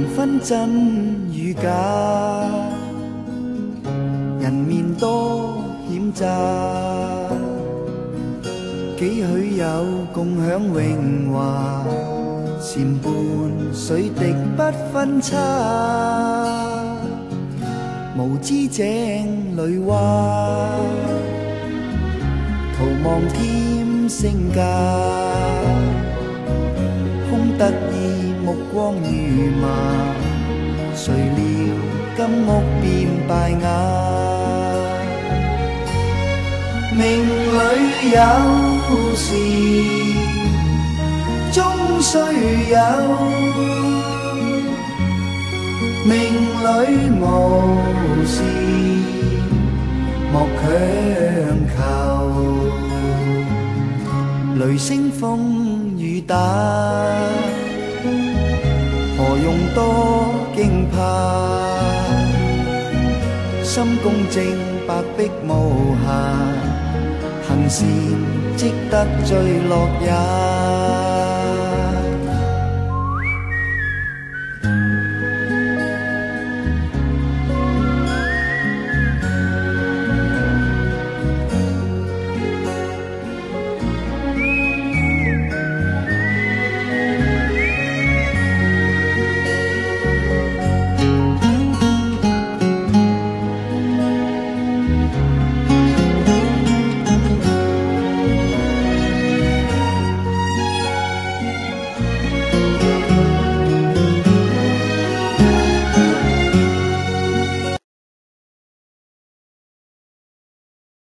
难分真与假，人面多险诈，几许有共享荣华？蝉伴水滴不分差，无知井里蛙，徒望添身价，空得。意。目光如盲，谁料金屋变败瓦。命里有事终须有，命里无事莫强求。雷声风雨打。何用多惊怕，心公正，白璧无瑕，行善积德最乐也。